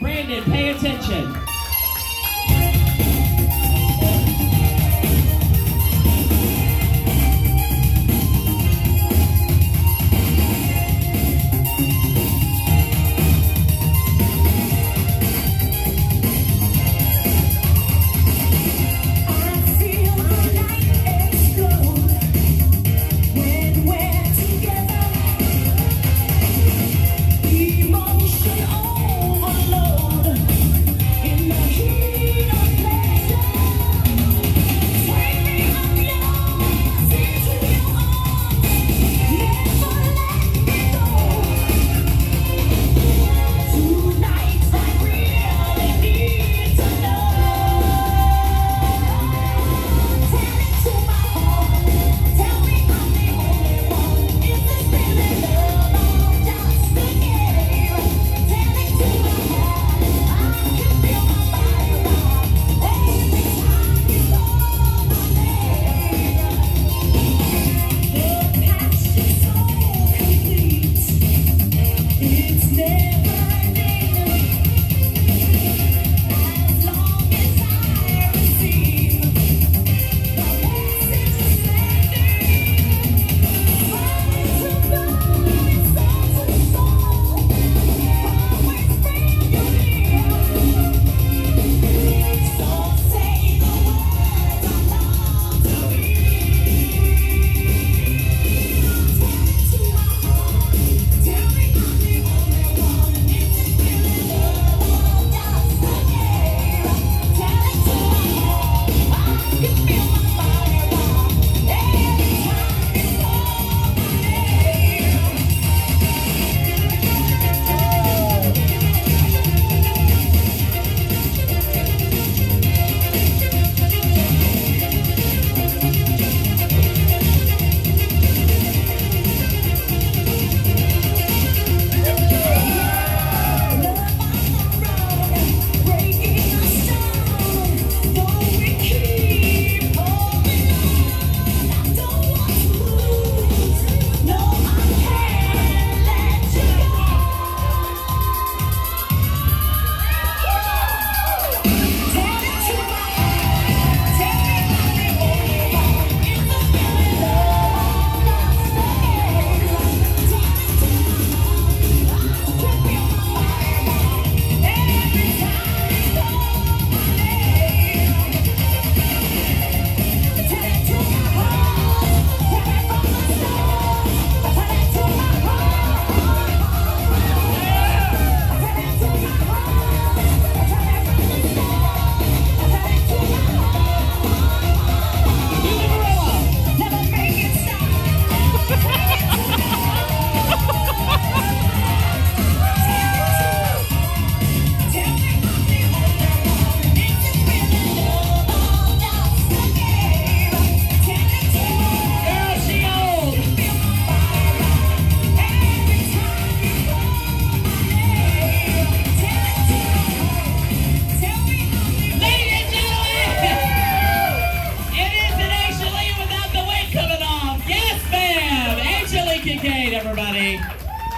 Brandon, pay attention. everybody.